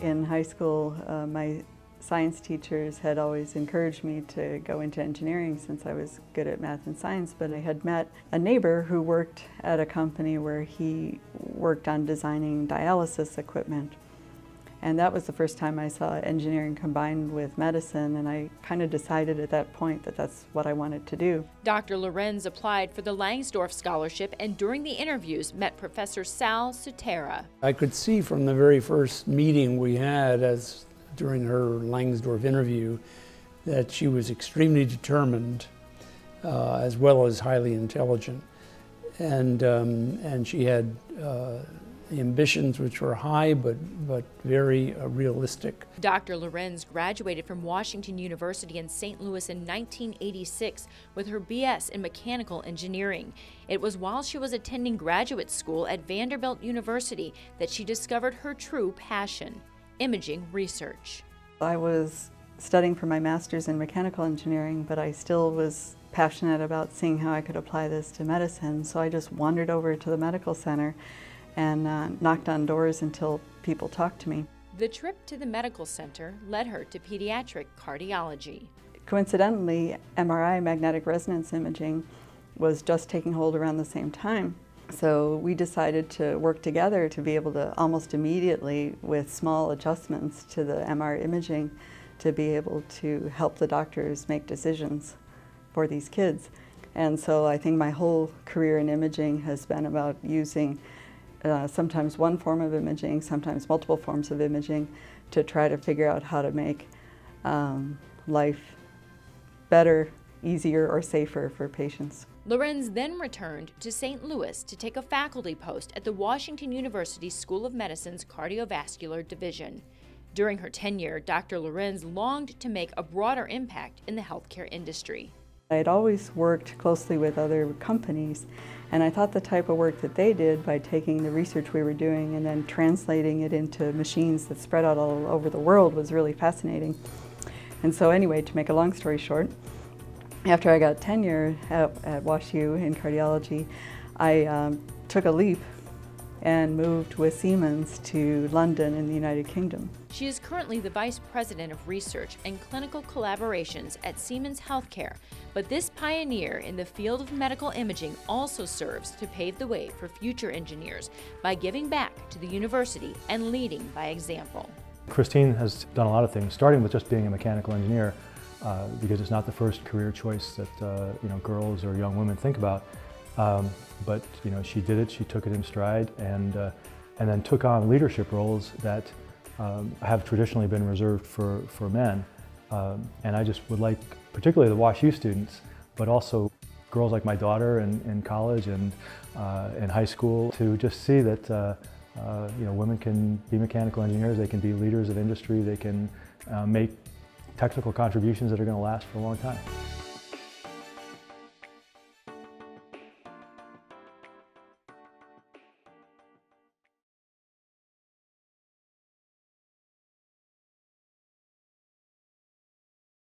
In high school, uh, my science teachers had always encouraged me to go into engineering since I was good at math and science, but I had met a neighbor who worked at a company where he worked on designing dialysis equipment. And that was the first time I saw engineering combined with medicine, and I kind of decided at that point that that's what I wanted to do. Dr. Lorenz applied for the Langsdorf Scholarship and during the interviews met Professor Sal Sutera. I could see from the very first meeting we had as during her Langsdorf interview that she was extremely determined uh, as well as highly intelligent. And, um, and she had uh, ambitions which were high but, but very uh, realistic. Dr. Lorenz graduated from Washington University in St. Louis in 1986 with her BS in mechanical engineering. It was while she was attending graduate school at Vanderbilt University that she discovered her true passion imaging research. I was studying for my master's in mechanical engineering, but I still was passionate about seeing how I could apply this to medicine. So I just wandered over to the medical center and uh, knocked on doors until people talked to me. The trip to the medical center led her to pediatric cardiology. Coincidentally, MRI, magnetic resonance imaging, was just taking hold around the same time. So we decided to work together to be able to almost immediately, with small adjustments to the MR imaging, to be able to help the doctors make decisions for these kids. And so I think my whole career in imaging has been about using uh, sometimes one form of imaging, sometimes multiple forms of imaging, to try to figure out how to make um, life better, easier, or safer for patients. Lorenz then returned to St. Louis to take a faculty post at the Washington University School of Medicine's Cardiovascular Division. During her tenure, Dr. Lorenz longed to make a broader impact in the healthcare industry. I had always worked closely with other companies, and I thought the type of work that they did by taking the research we were doing and then translating it into machines that spread out all over the world was really fascinating. And so anyway, to make a long story short, after I got tenure at, at WashU in cardiology, I um, took a leap and moved with Siemens to London in the United Kingdom. She is currently the Vice President of Research and Clinical Collaborations at Siemens Healthcare, but this pioneer in the field of medical imaging also serves to pave the way for future engineers by giving back to the university and leading by example. Christine has done a lot of things, starting with just being a mechanical engineer, uh, because it's not the first career choice that uh, you know girls or young women think about. Um, but you know, she did it. She took it in stride, and uh, and then took on leadership roles that um, have traditionally been reserved for for men. Um, and I just would like, particularly the WashU students, but also girls like my daughter in, in college and uh, in high school, to just see that uh, uh, you know women can be mechanical engineers. They can be leaders of industry. They can uh, make technical contributions that are going to last for a long time.